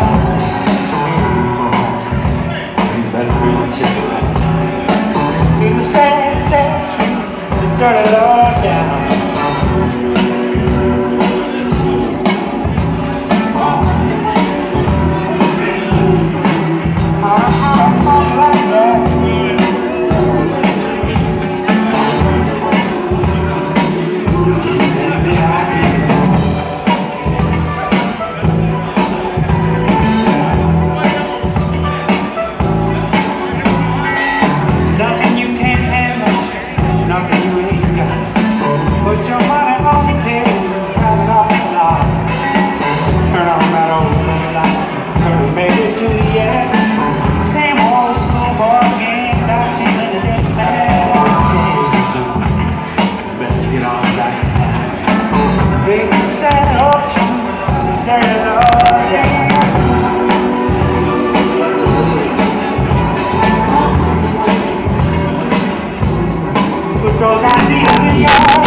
house. That pretty Because I feel your